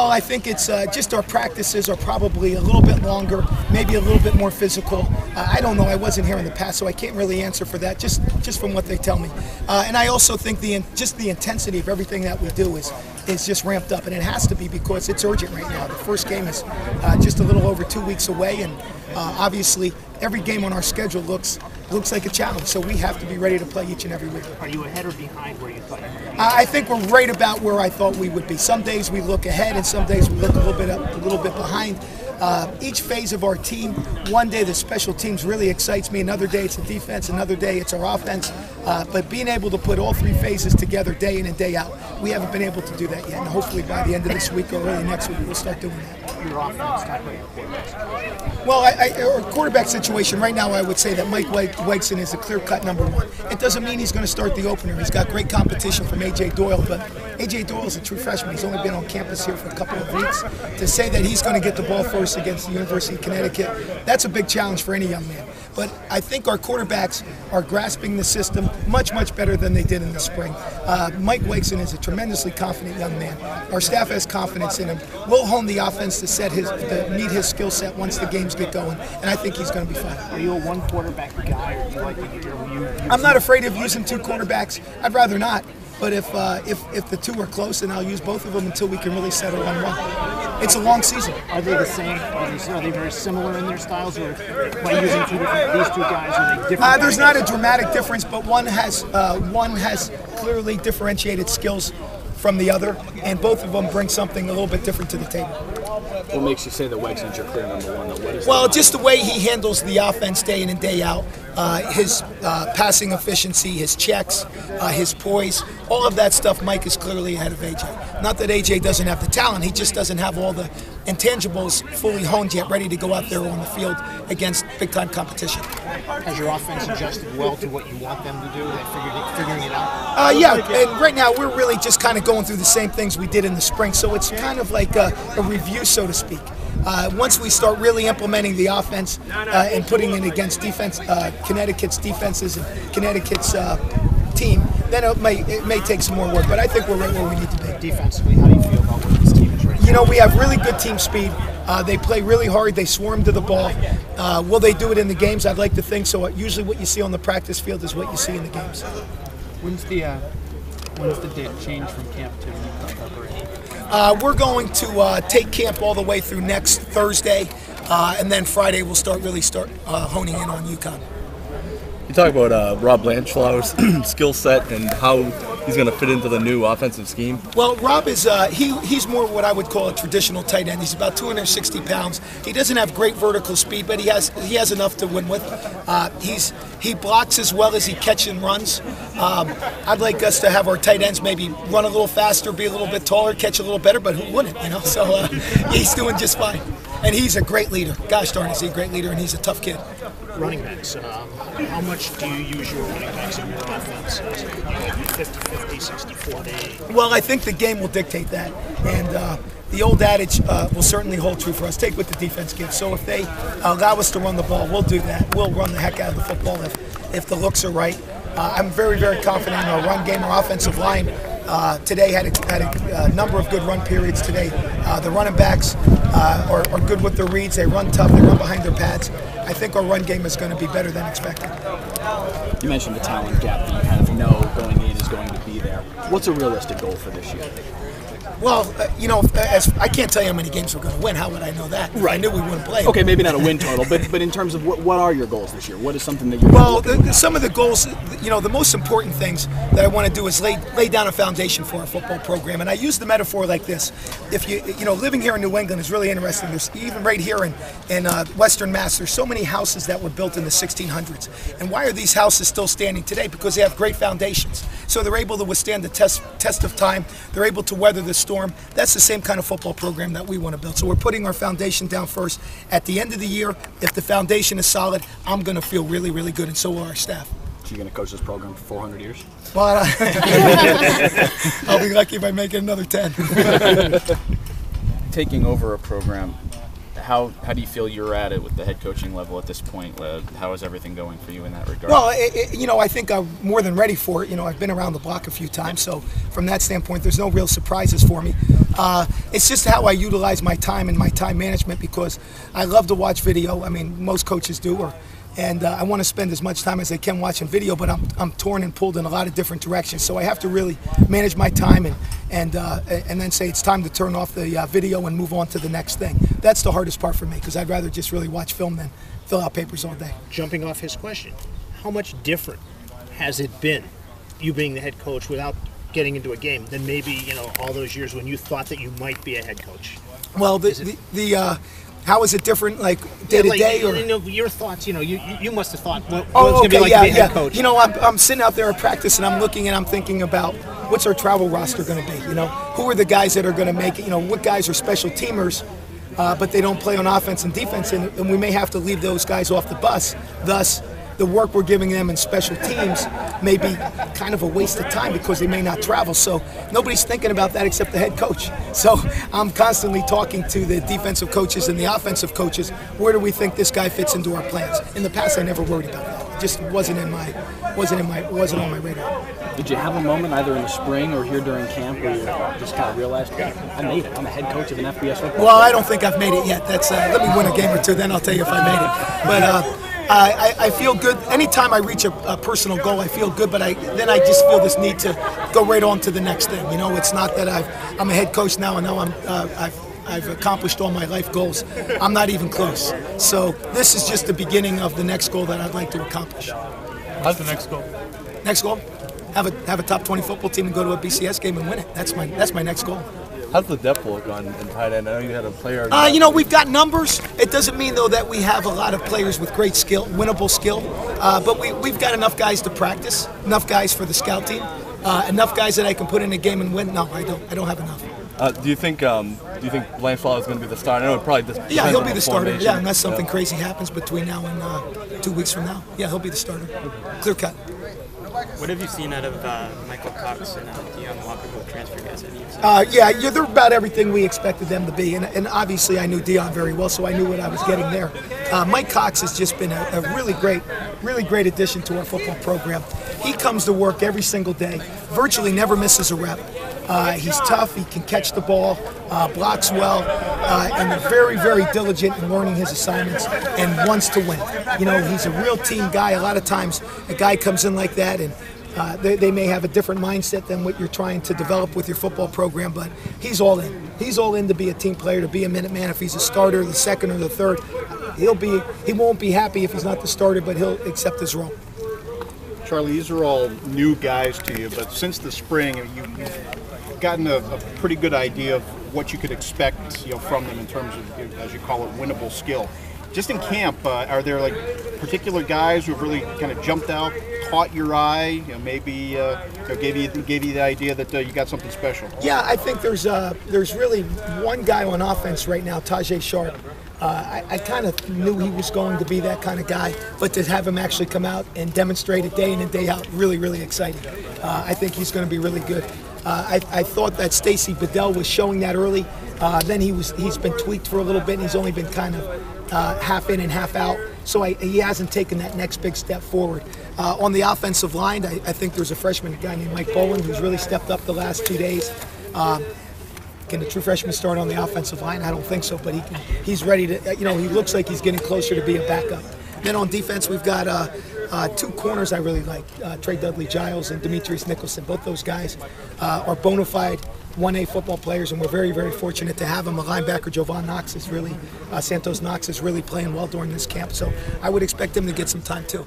Well, I think it's uh, just our practices are probably a little bit longer, maybe a little bit more physical. Uh, I don't know. I wasn't here in the past, so I can't really answer for that. Just just from what they tell me, uh, and I also think the just the intensity of everything that we do is is just ramped up, and it has to be because it's urgent right now. The first game is uh, just a little over two weeks away, and uh, obviously every game on our schedule looks looks like a challenge. So we have to be ready to play each and every week. Are you ahead or behind where you thought you be? I think we're right about where I thought we would be. Some days we look ahead, and some days we look a little bit up, a little bit behind. Uh, each phase of our team, one day the special teams really excites me. Another day it's the defense. Another day it's our offense. Uh, but being able to put all three phases together day in and day out, we haven't been able to do that yet. And hopefully by the end of this week or early next week, we'll start doing that. Your offense, quarterbacks. Well, I, I, our quarterback situation right now, I would say that Mike Wegzyn is a clear-cut number one. It doesn't mean he's going to start the opener. He's got great competition from A.J. Doyle, but A.J. Doyle is a true freshman. He's only been on campus here for a couple of weeks. To say that he's going to get the ball first against the University of Connecticut, that's a big challenge for any young man. But I think our quarterbacks are grasping the system much, much better than they did in the spring. Uh, Mike Wegzyn is a tremendously confident young man. Our staff has confidence in him. We'll hone the offense to set his meet his skill set once the games get going, and I think he's going to be fine. Are you a one quarterback guy, or do you like to I'm not afraid of using two quarterbacks. I'd rather not. But if uh, if if the two are close, then I'll use both of them until we can really settle on one. It's a long season. Are they the same? Are they, are they very similar in their styles, or by using two different, these two guys, are they different? Uh, there's not a dramatic difference, but one has uh, one has clearly differentiated skills from the other, and both of them bring something a little bit different to the table. What makes you say that Wegzyn's your clear number one? What is well, just the way he handles the offense day in and day out, uh, his uh, passing efficiency, his checks, uh, his poise, all of that stuff. Mike is clearly ahead of AJ. Not that AJ doesn't have the talent; he just doesn't have all the intangibles fully honed yet, ready to go out there on the field against big-time competition. Has your offense adjusted well to what you want them to do? They figured it, figuring it out. Uh, yeah, and right now we're really just kind of going through the same things we did in the spring, so it's kind of like a, a review, so to speak. Uh, once we start really implementing the offense uh, and putting it against defense, uh, Connecticut's defenses and Connecticut's uh, team, then it may it may take some more work. But I think we're right where we need to be. Defensively, how do you feel about You know, we have really good team speed. Uh, they play really hard. They swarm to the ball. Uh, will they do it in the games? I'd like to think so. Usually, what you see on the practice field is what you see in the games. When's the uh, when's the date change from camp to preparation? Uh, we're going to uh, take camp all the way through next Thursday, uh, and then Friday we'll start really start uh, honing in on UConn. You talk about uh, Rob Blanchflower's skill set and how he's going to fit into the new offensive scheme. Well, Rob is uh, he he's more what I would call a traditional tight end. He's about 260 pounds. He doesn't have great vertical speed, but he has he has enough to win with. Uh, he's he blocks as well as he catches and runs. Um, I'd like us to have our tight ends maybe run a little faster, be a little bit taller, catch a little better, but who wouldn't? You know, so uh, he's doing just fine. And he's a great leader. Gosh darn, is he a great leader, and he's a tough kid. Running backs, um, how much do you use your running backs in your offense? Is 50-50, 60-40? Well, I think the game will dictate that. And uh, the old adage uh, will certainly hold true for us. Take what the defense gives. So if they allow us to run the ball, we'll do that. We'll run the heck out of the football if, if the looks are right. Uh, I'm very, very confident in our run game, our offensive line. Uh, today had a, had a uh, number of good run periods today. Uh, the running backs uh, are, are, good with their reads. They run tough. They run behind their pads. I think our run game is going to be better than expected. You mentioned the talent gap that you kind of know going in is going to be there. What's a realistic goal for this year? Well, uh, you know, as, I can't tell you how many games we're going to win. How would I know that? Right. I knew we wouldn't play. Okay, maybe not a win total, but but in terms of what, what are your goals this year? What is something that you're well? The, some of the goals, you know, the most important things that I want to do is lay lay down a foundation for our football program. And I use the metaphor like this: if you you know, living here in New England is really interesting. There's even right here in in uh, Western Mass, there's so many houses that were built in the 1600s. And why are these houses still standing today? Because they have great foundations. So they're able to withstand the test test of time. They're able to weather the storm. That's the same kind of football program that we want to build. So we're putting our foundation down first. At the end of the year, if the foundation is solid, I'm going to feel really, really good, and so will our staff. So you're going to coach this program for 400 years? Well, I'll be lucky if I make it another 10. Taking over a program how how do you feel you're at it with the head coaching level at this point? Uh, how is everything going for you in that regard? Well, it, it, you know, I think I'm more than ready for it. You know, I've been around the block a few times, so from that standpoint, there's no real surprises for me. Uh, it's just how I utilize my time and my time management because I love to watch video. I mean, most coaches do, or and uh, I want to spend as much time as I can watching video, but I'm, I'm torn and pulled in a lot of different directions. So I have to really manage my time and and uh, and then say it's time to turn off the uh, video and move on to the next thing. That's the hardest part for me because I'd rather just really watch film than fill out papers all day. Jumping off his question, how much different has it been, you being the head coach without getting into a game, than maybe you know all those years when you thought that you might be a head coach? Well, the the, the uh, how is it different, like day to like, day, or you know, your thoughts. You know, you you- must have thought it's Oh, going to be okay, like yeah, yeah. coach. You know, I'm, I'm sitting out there at practice and I'm looking and I'm thinking about what's our travel roster going to be. You know, who are the guys that are going to make it? You know, what guys are special teamers, uh, but they don't play on offense and defense, and, and we may have to leave those guys off the bus. Thus, the work we're giving them in special teams may be kind of a waste of time because they may not travel. So nobody's thinking about that except the head coach. So I'm constantly talking to the defensive coaches and the offensive coaches. Where do we think this guy fits into our plans? In the past, I never worried about that. It just wasn't in my wasn't in my wasn't on my radar. Did you have a moment either in the spring or here during camp where you just kind of realized, I made it. I'm a head coach of an FBS football. Well, I don't think I've made it yet. That's uh, let me win a game or two, then I'll tell you if I made it. But uh, I, I I feel good. Anytime I reach a, a personal goal, I feel good. But I then I just feel this need to go right on to the next thing. You know, it's not that I've I'm a head coach now, and now I'm uh, I've I've accomplished all my life goals. I'm not even close. So this is just the beginning of the next goal that I'd like to accomplish. How's the next goal? Next goal, have a have a top 20 football team and go to a BCS game and win it. That's my that's my next goal. How's the depth look on in tight end? I know you had a player. Uh, you know, we've got numbers. It doesn't mean, though, that we have a lot of players with great skill, winnable skill. Uh, but we, we've got enough guys to practice, enough guys for the scout team, uh, enough guys that I can put in a game and win. No, I don't. I don't have enough. Uh, do you think um, do you think Blanchflower is going to be the starter? I know it probably just Yeah, he'll be the starter. Yeah, unless something Yeah. crazy happens between now and uh, two weeks from now. Yeah, he'll be the starter. Clear cut. What have you seen out of uh, Michael Cox and uh, Walker, both transfer guys? Uh, yeah, yeah, they're about everything we expected them to be, and, and obviously I knew Dion very well, so I knew what I was getting there. Uh, Mike Cox has just been a, a really great, really great addition to our football program. He comes to work every single day, virtually never misses a rep. Uh, he's tough. He can catch the ball, uh, blocks well, uh, and very, very diligent in learning his assignments and wants to win. You know, he's a real team guy. A lot of times, a guy comes in like that and uh, they, they may have a different mindset than what you're trying to develop with your football program, but he's all in. He's all in to be a team player, to be a Minuteman. If he's a starter, the second or the third, he'll be. He won't be happy if he's not the starter, but he'll accept his role. Charley, these are all new guys to you, but since the spring, you- you've gotten a, a pretty good idea of what you could expect, you know, from them in terms of, as you call it, winnable skill. Just in camp, uh, are there like particular guys who have really kind of jumped out, caught your eye, you know, maybe uh, you know, gave you gave you the idea that uh, you got something special? Yeah, I think there's uh, there's really one guy on offense right now, Tajae Sharpe. Uh, I, I kind of knew he was going to be that kind of guy, but to have him actually come out and demonstrate it day in and day out, really, really exciting. Uh, I think he's going to be really good. Uh, I, I thought that Stacey Bedell was showing that early. Uh, then he was he's been tweaked for a little bit, and he's only been kind of uh, half in and half out. So I, he hasn't taken that next big step forward. Uh, on the offensive line, I, I think there's a freshman guy named Mike Boland who's really stepped up the last two days. Um, can a true freshman start on the offensive line? I don't think so, but he he's ready to. You know, he looks like he's getting closer to be a backup. Then on defense, we've got uh, uh, two corners I really like: uh, Trey Dudley Giles and Demetrius Nicholson. Both those guys uh, are bona fide 1A football players, and we're very, very fortunate to have them. A linebacker, Jovan Knox, is really uh, Santos Knox is really playing well during this camp, so I would expect him to get some time too.